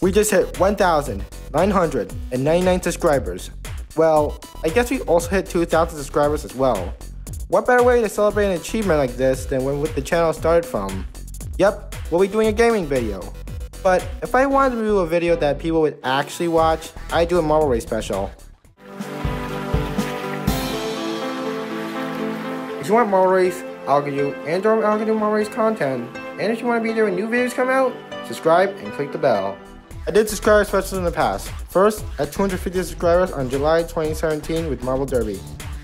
We just hit 1,999 subscribers. Well, I guess we also hit 2,000 subscribers as well. What better way to celebrate an achievement like this than when the channel started from? Yep, we'll be doing a gaming video. But if I wanted to do a video that people would actually watch, I'd do a Marble Race special. If you want Marble Race, Algodoo, and or Algodoo Marble Race content, and if you want to be there when new videos come out, subscribe and click the bell. I did subscriber specials in the past. First, at 250 subscribers on July 2017 with Marble Derby.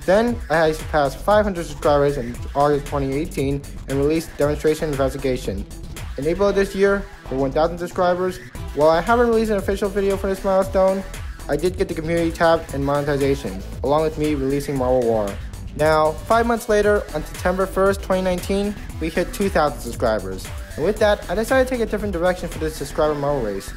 Then, I had surpassed 500 subscribers in August 2018 and released Demonstration Investigation. In April of this year, for 1,000 subscribers, while I haven't released an official video for this milestone, I did get the community tab and monetization, along with me releasing Marble War. Now, five months later, on September 1st, 2019, we hit 2,000 subscribers. And with that, I decided to take a different direction for this subscriber marble race.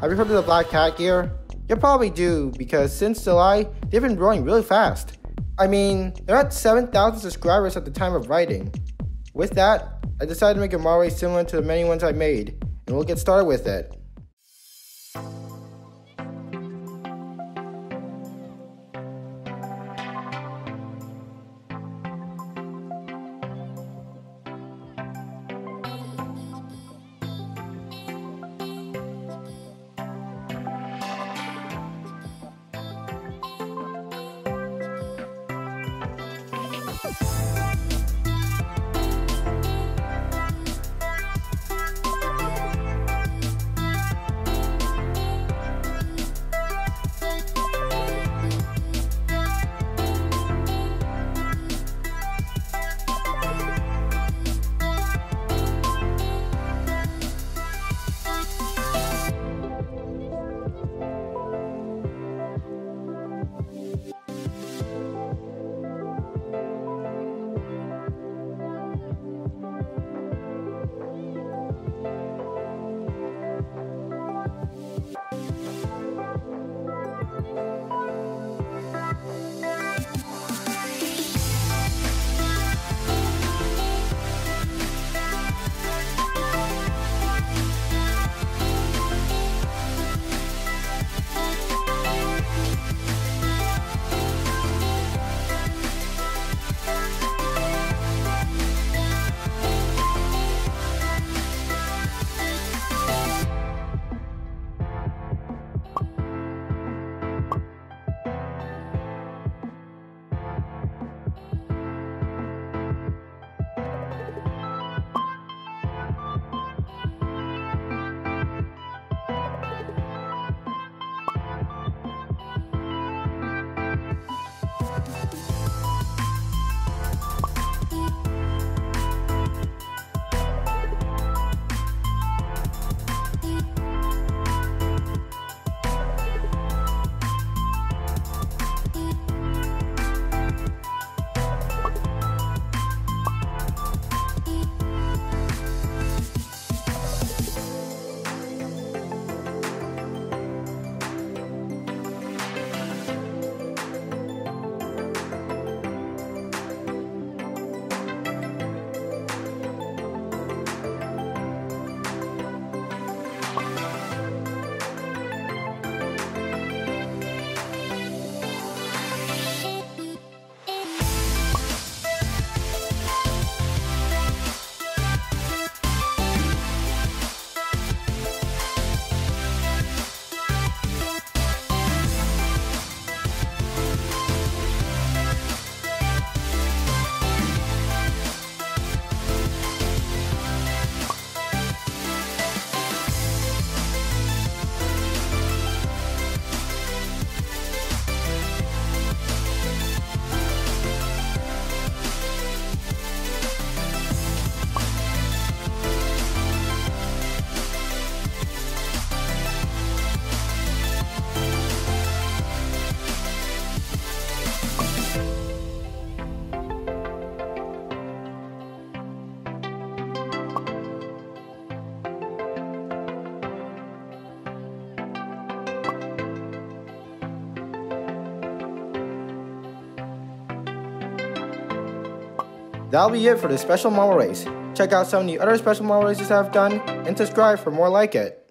Have you heard of the Black Cat gear? You probably do, because since July, they've been growing really fast. I mean, they're at 7,000 subscribers at the time of writing. With that, I decided to make a marble similar to the many ones I made, and we'll get started with it. Woo! That'll be it for this special marble race. Check out some of the other special marble races I've done and subscribe for more like it.